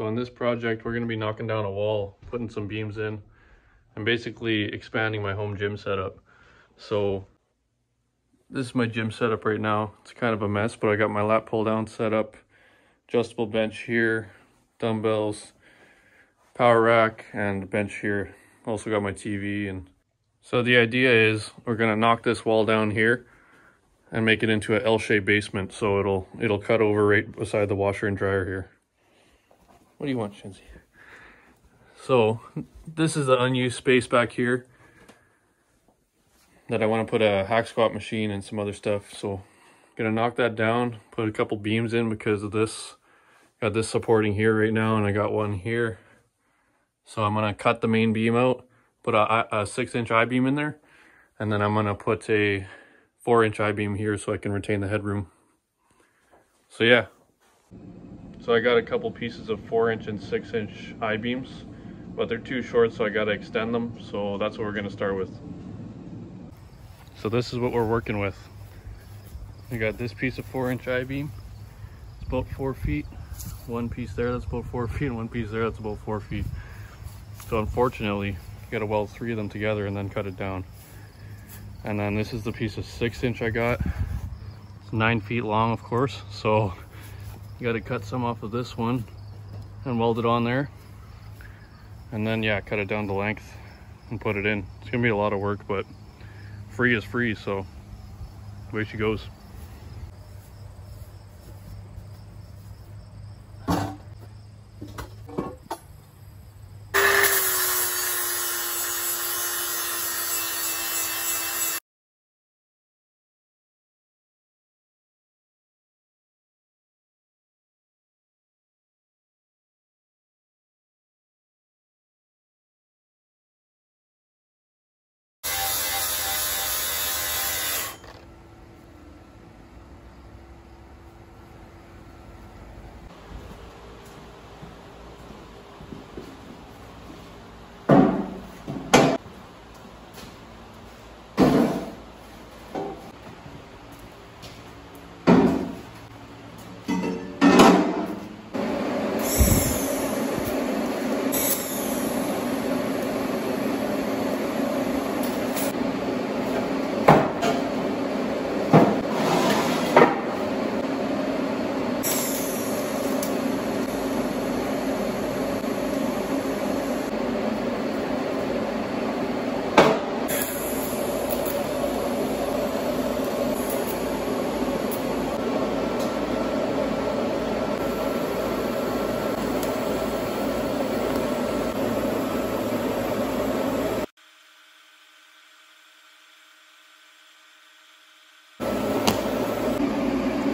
So in this project, we're gonna be knocking down a wall, putting some beams in, and basically expanding my home gym setup. So this is my gym setup right now. It's kind of a mess, but I got my lat pull down set up, adjustable bench here, dumbbells, power rack, and bench here. Also got my TV and so the idea is we're gonna knock this wall down here and make it into an L-shaped basement so it'll it'll cut over right beside the washer and dryer here. What do you want, Shinzi? So this is the unused space back here that I want to put a hack squat machine and some other stuff. So I'm gonna knock that down, put a couple beams in because of this. Got this supporting here right now and I got one here. So I'm gonna cut the main beam out, put a, a six inch I-beam in there, and then I'm gonna put a four inch I-beam here so I can retain the headroom. So yeah, so I got a couple pieces of four inch and six inch I-beams, but they're too short so I gotta extend them. So that's what we're gonna start with. So this is what we're working with. We got this piece of four inch I-beam. It's about four feet. One piece there that's about four feet and one piece there that's about four feet. So unfortunately, you gotta weld three of them together and then cut it down. And then this is the piece of six inch I got. It's nine feet long, of course. So got to cut some off of this one and weld it on there. And then, yeah, cut it down to length and put it in. It's going to be a lot of work, but free is free, so away she goes.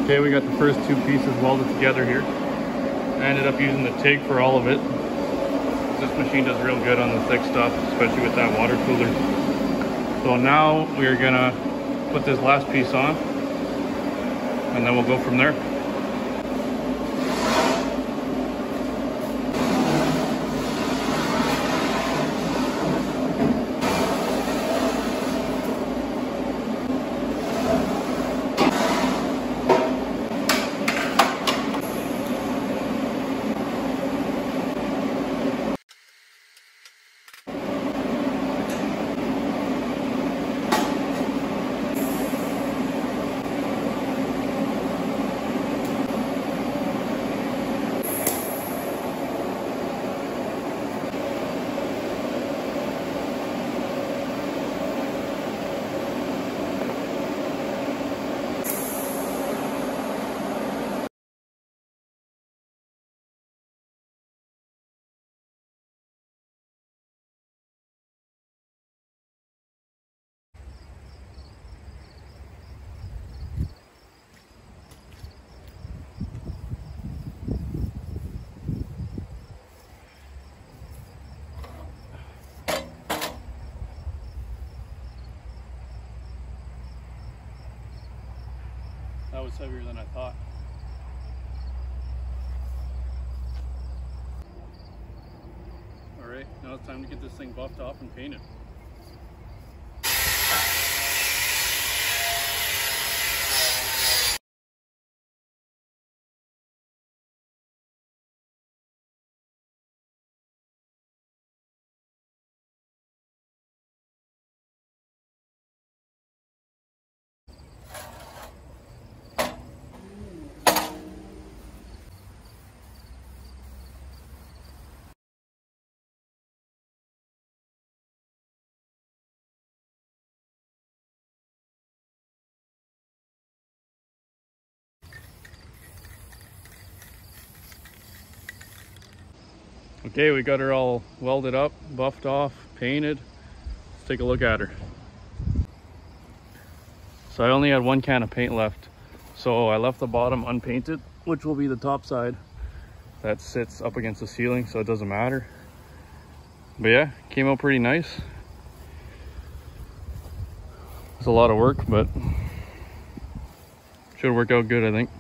Okay, we got the first two pieces welded together here. I ended up using the TIG for all of it. This machine does real good on the thick stuff, especially with that water cooler. So now we are gonna put this last piece on and then we'll go from there. That was heavier than I thought. All right, now it's time to get this thing buffed off and painted. Okay, we got her all welded up, buffed off, painted. Let's take a look at her. So I only had one can of paint left. So I left the bottom unpainted, which will be the top side. That sits up against the ceiling, so it doesn't matter. But yeah, came out pretty nice. It's a lot of work, but should work out good, I think.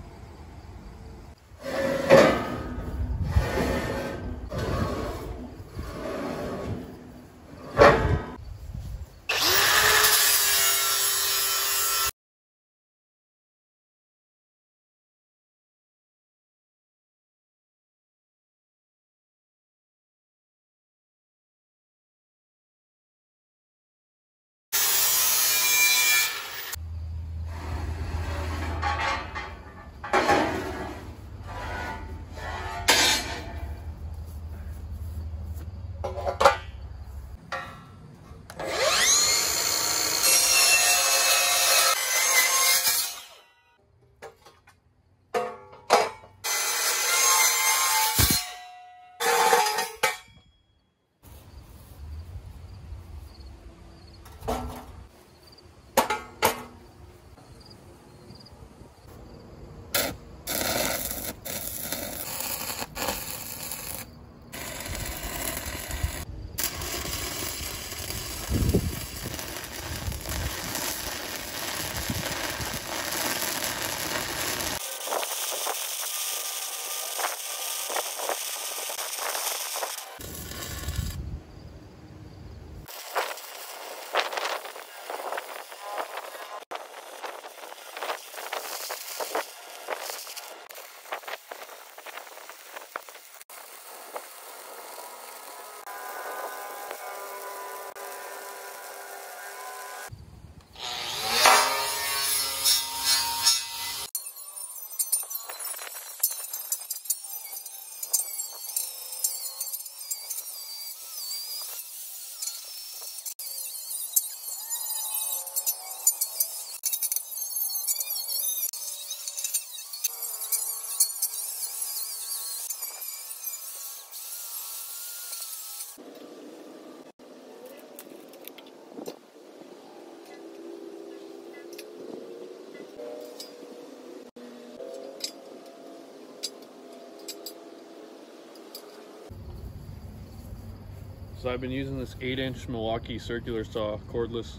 So I've been using this 8 inch Milwaukee circular saw, cordless.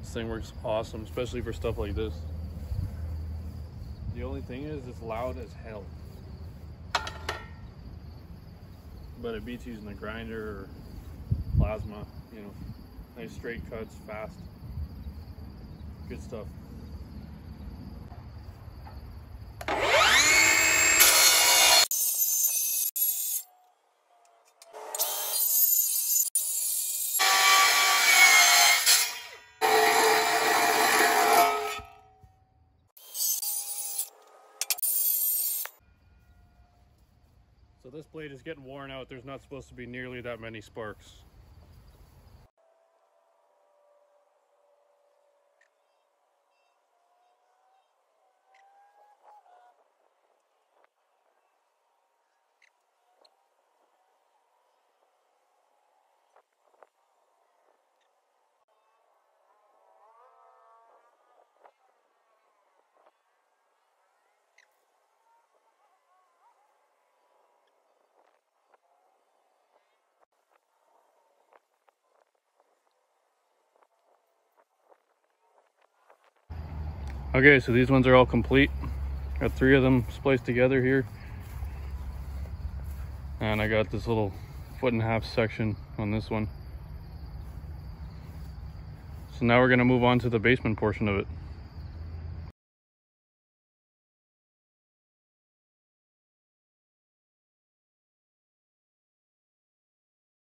This thing works awesome, especially for stuff like this. The only thing is it's loud as hell. But it beats using a grinder or plasma, you know. Nice straight cuts, fast. Good stuff. This blade is getting worn out. There's not supposed to be nearly that many sparks. Okay, so these ones are all complete. Got three of them spliced together here. And I got this little foot and a half section on this one. So now we're gonna move on to the basement portion of it.